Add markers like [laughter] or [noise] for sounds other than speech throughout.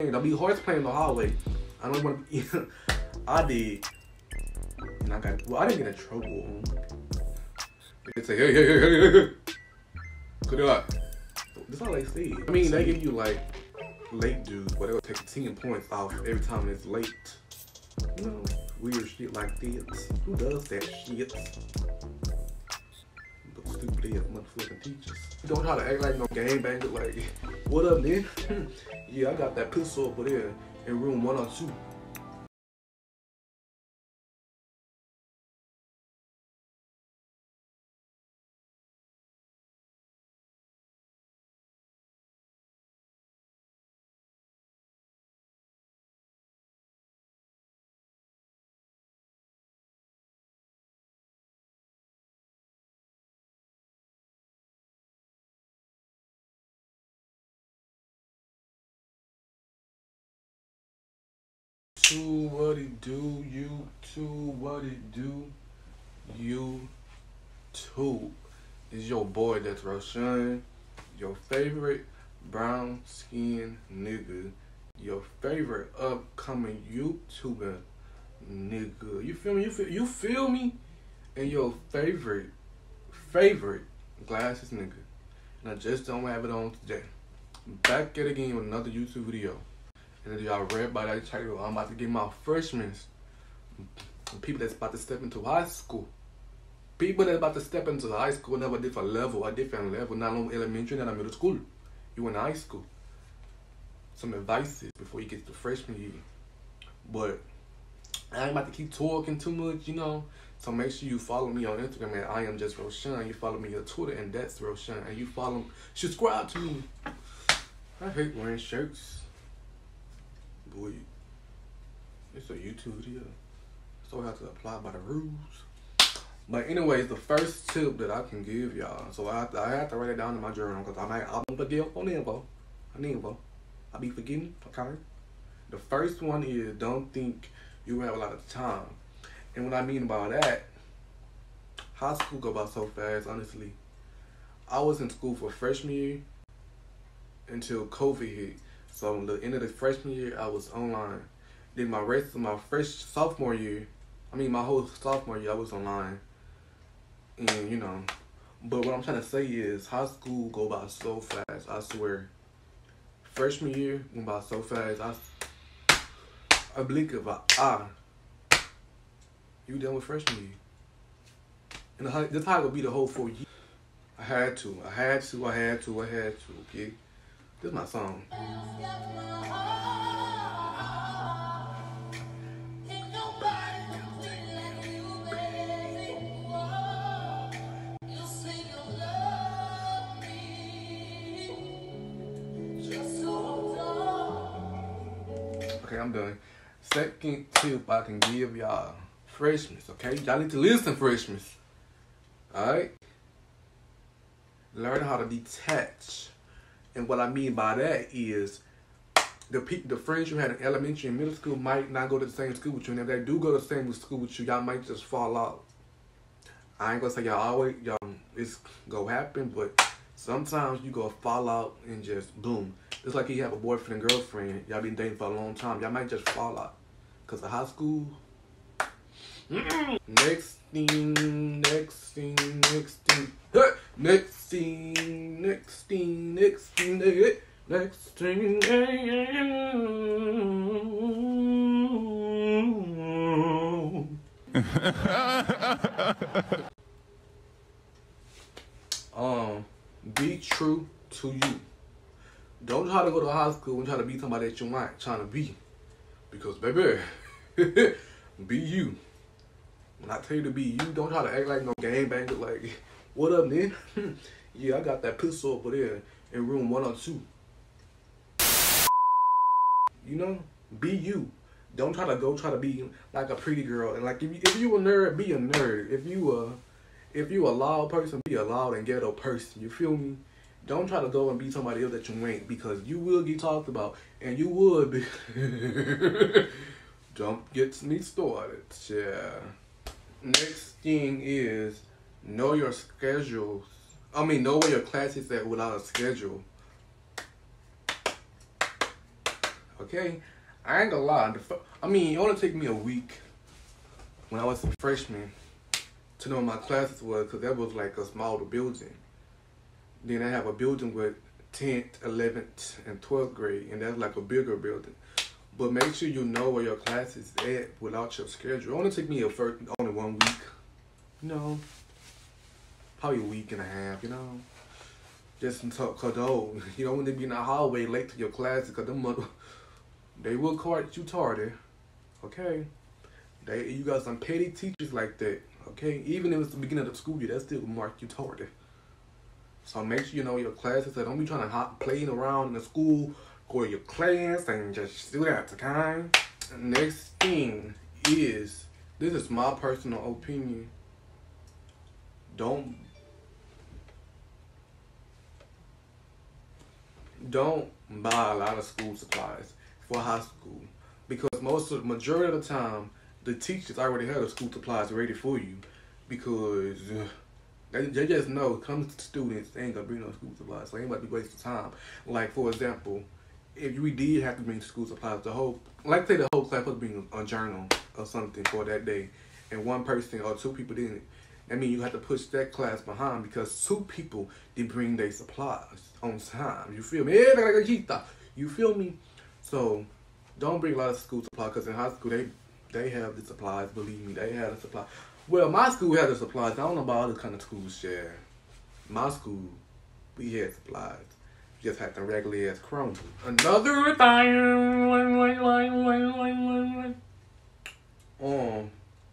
Don't be horse playing in the hallway. I don't want to. be [laughs] I did, and I got. Well, I didn't get in trouble. Um. They say, hey, hey, hey, hey, hey, good luck. That's all they say. I mean, they give you like late dudes, but they'll take 10 points off every time it's late. You know, weird shit like this. Who does that shit? Stupid ass motherfucking teachers. Don't try to act like no game banger. Like, what up, man? [laughs] yeah, I got that pistol over there in room 102. To what it do, you to what it do, you too. Is your boy that's Roshun, your favorite brown skin nigga, your favorite upcoming YouTuber nigga. You feel me? You feel you feel me? And your favorite, favorite glasses nigga. And I just don't have it on today. Back at again with another YouTube video. And y'all read by that title, I'm about to get my freshmen, people that's about to step into high school. People that's about to step into high school never different level, a different level, not only elementary, not middle school. You in high school. Some advices before you get to freshman year. But I ain't about to keep talking too much, you know. So make sure you follow me on Instagram at I am just Roshun. You follow me on Twitter and that's Roshun. And you follow subscribe to me. I hate wearing shirts boy, it's a YouTube video. So I have to apply by the rules. But anyways, the first tip that I can give y'all, so I have, to, I have to write it down in my journal because I might I'm forget on info. I need info. I be forgetting, okay? The first one is don't think you have a lot of time. And what I mean by that, high school go by so fast, honestly. I was in school for freshman year until COVID hit. So the end of the freshman year, I was online. Then my rest of my fresh sophomore year, I mean my whole sophomore year, I was online. And you know, but what I'm trying to say is, high school go by so fast. I swear. Freshman year went by so fast. I, a blink of an eye. You done with freshman year. And the, this how it would be the whole four years. I had to. I had to. I had to. I had to. Okay. This is my song. Okay, I'm done. Second tip I can give y'all freshmen, okay? Y'all need to listen, freshmen. Alright? Learn how to detach and what I mean by that is the the friends you had in elementary and middle school might not go to the same school with you. And if they do go to the same school with you, y'all might just fall out. I ain't gonna say y'all always y'all it's gonna happen, but sometimes you go fall out and just boom. It's like you have a boyfriend and girlfriend, y'all been dating for a long time. Y'all might just fall out. Cause of high school. Next thing, next thing, next thing. Next thing, next thing, next thing, next thing. [laughs] um, be true to you. Don't try to go to high school and try to be somebody that you ain't trying to be. Because, baby, [laughs] be you. When I tell you to be you, don't try to act like no game banger. Like, what up, man? [laughs] yeah, I got that pistol over there in room 102. You know, be you. Don't try to go try to be like a pretty girl. And like if you if you a nerd, be a nerd. If you a if you a loud person, be a loud and ghetto person. You feel me? Don't try to go and be somebody else that you ain't because you will get talked about and you would be. [laughs] Don't get me started. Yeah. Next thing is know your schedules. I mean, know where your class is at without a schedule. Okay, I ain't gonna lie. I mean, it only took me a week when I was a freshman to know my classes was because that was like a smaller building. Then I have a building with 10th, 11th, and 12th grade, and that's like a bigger building. But make sure you know where your class is at without your schedule. It only took me a first, only one week. Know, probably a week and a half, you know. Just until, cause [laughs] you don't want to be in the hallway late to your classes, cause them mother, [laughs] they will cart you tardy. Okay? They, you got some petty teachers like that. Okay? Even if it's the beginning of the school year, that still mark you tardy. So make sure you know your classes. don't be trying to hop playing around in the school, to your class and just do that, okay? Next thing is, this is my personal opinion. Don't don't buy a lot of school supplies for high school because most of the majority of the time the teachers already have the school supplies ready for you because uh, they, they just know comes to students they ain't gonna bring no school supplies. So ain't about to be wasting time. Like for example if we did have to bring school supplies the whole like say the whole class would bring a journal or something for that day and one person or two people didn't I mean, you have to push that class behind because two people did bring their supplies on time. You feel me? You feel me? So don't bring a lot of school supplies because in high school they they have the supplies. Believe me, they have the supply. Well, my school had the supplies. I don't know about other kind of schools share. My school, we had supplies. We just had the regular ass chrome. Another thing. Um,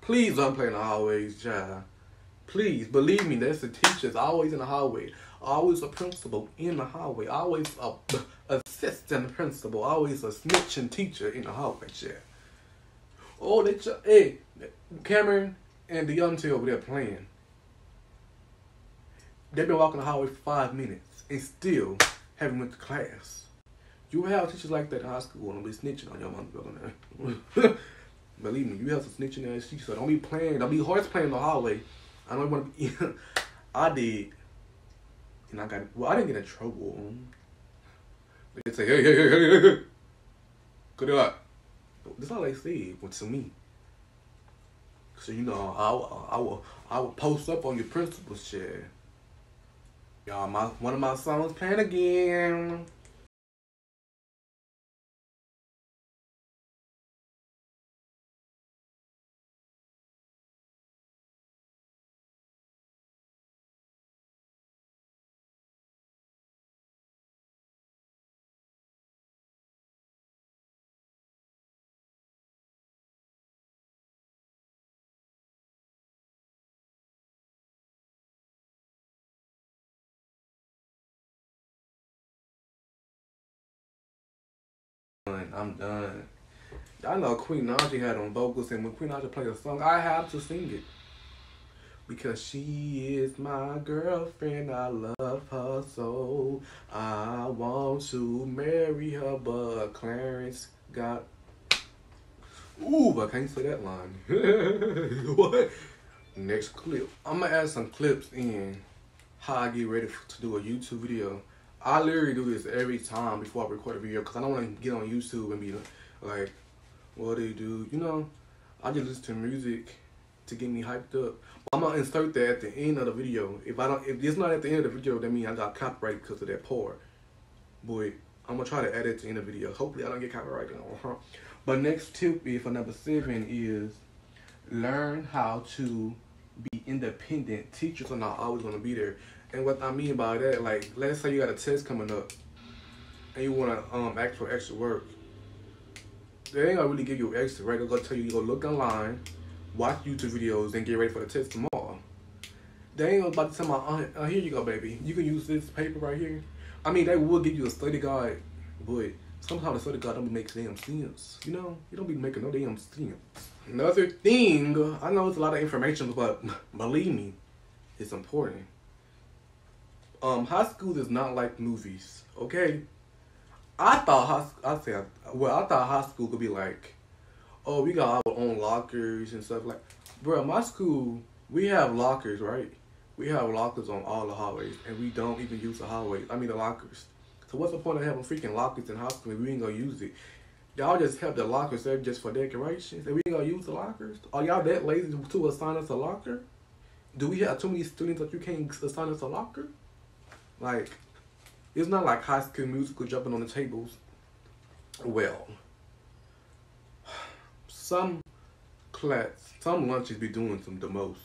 please don't play in the hallways, child. Please believe me, there's a teacher always in the hallway, always a principal in the hallway, always a assistant principal, always a snitching teacher in the hallway chair. Oh, they ch- hey, Cameron and the young over there playing. They've been walking the hallway for five minutes and still haven't went to class. You have teachers like that in high school and be snitching on your mother. [laughs] Believe me, you have some snitching ass teachers. So don't be playing, don't be horse playing in the hallway I don't want to be. [laughs] I did, and I got. Well, I didn't get in trouble. They say, "Hey, hey, hey, hey, hey, good luck." That's all they say to me. So you know, I will, I will, I will post up on your principal's chair. Y'all, my one of my songs playing again. I'm done. I know Queen Naija had on vocals, and when Queen Naija plays a song, I have to sing it. Because she is my girlfriend, I love her so. I want to marry her, but Clarence got. Ooh, I can't say that line. [laughs] what? Next clip. I'm gonna add some clips in how I get ready to do a YouTube video. I literally do this every time before I record a video because I don't want to get on YouTube and be like, what do you do? You know, I just listen to music to get me hyped up. I'm gonna insert that at the end of the video. If I don't, if it's not at the end of the video, that means I got copyright because of that part. Boy, I'm gonna try to edit to end of the video. Hopefully, I don't get copyrighted. Uh-huh. [laughs] But next tip, for number seven, is learn how to be independent. Teachers are not always gonna be there. And what I mean by that, like, let's say you got a test coming up and you want to um ask for extra work. They ain't gonna really give you extra, right? They're gonna tell you, you go look online, watch YouTube videos, and get ready for the test tomorrow. They ain't about to tell my aunt, oh, here you go, baby. You can use this paper right here. I mean, they will give you a study guide, but sometimes the study guide don't make damn sense. You know, you don't be making no damn sense. Another thing, I know it's a lot of information, but [laughs] believe me, it's important um, high school is not like movies, okay? I thought high, I said, well, I thought high school could be like, oh, we got our own lockers and stuff like. Bro, my school, we have lockers, right? We have lockers on all the hallways, and we don't even use the hallways. I mean the lockers. So what's the point of having freaking lockers in high school if we ain't gonna use it? Y'all just have the lockers there just for decorations, and we ain't gonna use the lockers. Are y'all that lazy to assign us a locker? Do we have too many students that you can't assign us a locker? Like, it's not like High School Musical jumping on the tables. Well, some class, some lunches be doing some the most.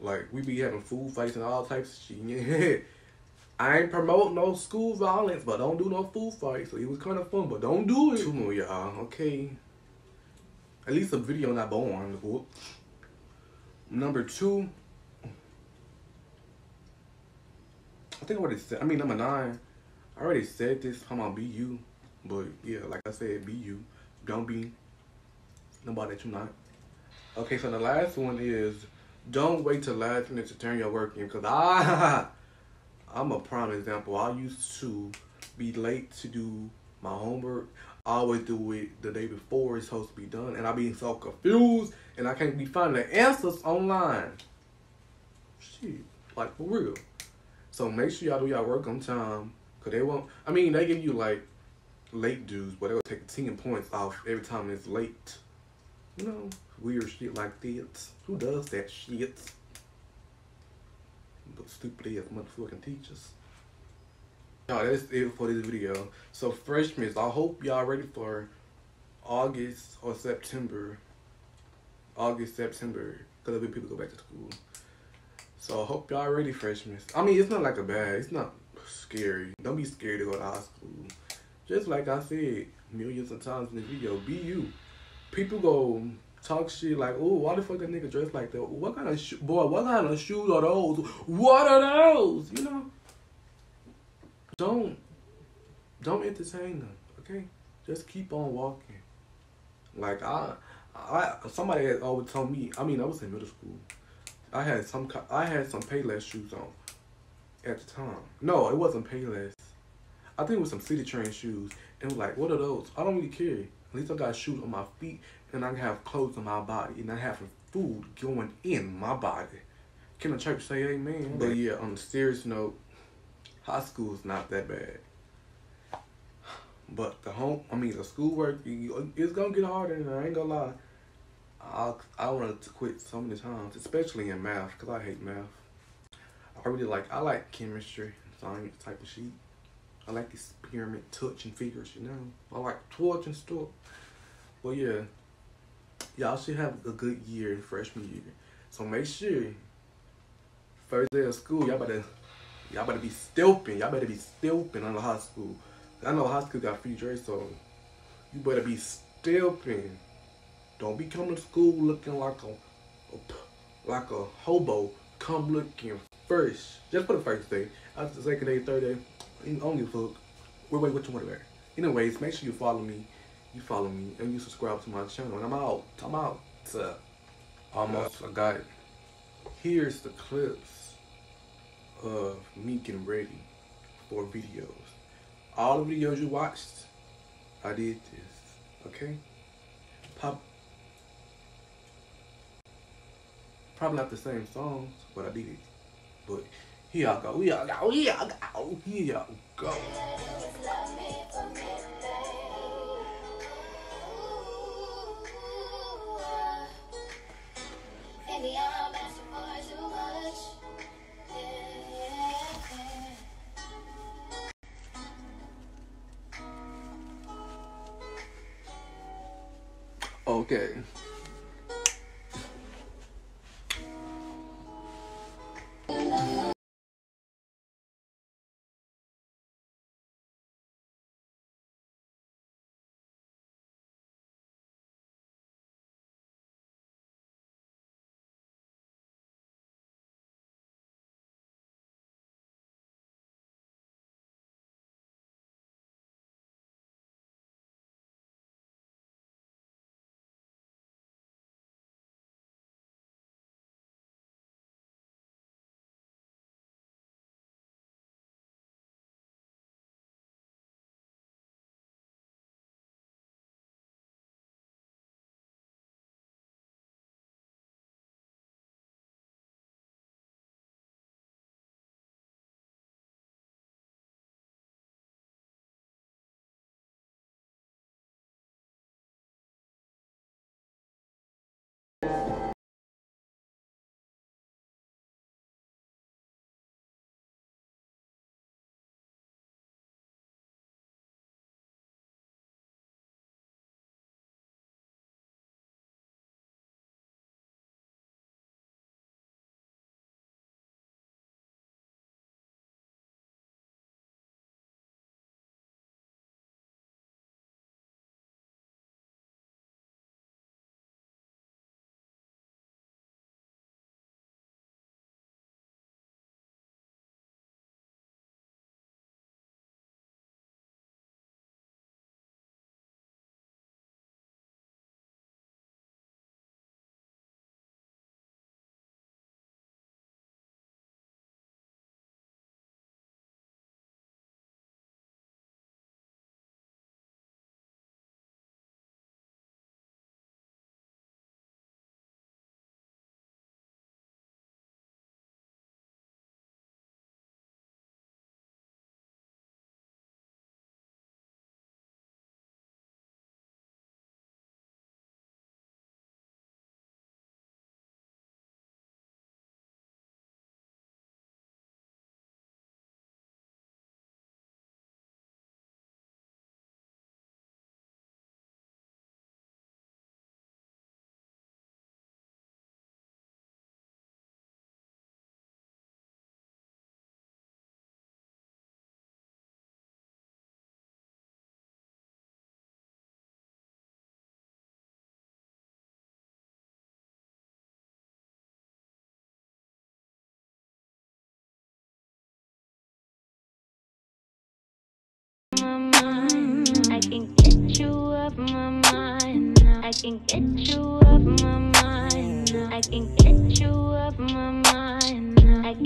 Like we be having food fights and all types of shit. [laughs] I ain't promoting no school violence, but don't do no food fights. So it was kind of fun, but don't do it. Two more, y'all. Okay. At least a video not born. Number two. I think I already said. I mean, number nine. I already said this. I'm gonna be you, but yeah, like I said, be you. Don't be nobody that you're not. Okay, so the last one is don't wait till last minute to turn your work in, cause I. [laughs] I'm a prime example. I used to be late to do my homework. I always do it the day before it's supposed to be done. And I be so confused and I can't be finding the answers online. Shit. Like for real. So make sure y'all do y'all work on time. Cause they won't I mean they give you like late dues, but they'll take ten points off every time it's late. You know, weird shit like that. Who does that shit? But stupid ass motherfucking teachers. Y'all, that's it for this video. So freshmen, I hope y'all ready for August or September. August, September, because people go back to school. So I hope y'all ready, freshmen. I mean, it's not like a bad, it's not scary. Don't be scared to go to high school. Just like I said millions of times in the video, be you. People go talk shit like, oh, why the fuck that nigga dressed like that? What kind of boy? What kind of shoes are those? What are those? You know. Don't don't entertain them. Okay, just keep on walking. Like I, I somebody had always told me. I mean, I was in middle school. I had some I had some Payless shoes on at the time. No, it wasn't Payless. I think it was some Citi Trends shoes. And like, what are those? I don't really care. At least I got shoes on my feet and I have clothes on my body and I have food going in my body. Can the church say amen? But yeah, on a serious note, high school is not that bad. But the home, I mean, the schoolwork, it's gonna get harder. And I ain't gonna lie. I I wanted to quit so many times, especially in math, cause I hate math. I really like I like chemistry, science type of shit. I like experiment, touch, and figures. You know, I like torch and stuff. Well, yeah, y'all should have a good year in freshman year. So make sure first day of school, y'all better y'all better be stilping. Y'all better be stilping on the high school. I know high school got free dress, so you better be stilping. Don't be coming to school looking like a, like a hobo. Come looking first. Just for the first day. After the second day, third day, only fuck. Wait, wait, what you want to wear? Anyways, make sure you follow me you follow me and you subscribe to my channel. And I'm out. I'm out. To almost I got it. Here's the clips of me getting ready for videos. All the videos you watched, I did this. Okay? Pop probably not the same songs, but I did it. But here I go, here I go, here go, here I go. Okay. get you off my mind now. I can get you off my mind now. I can get you off my mind now. I can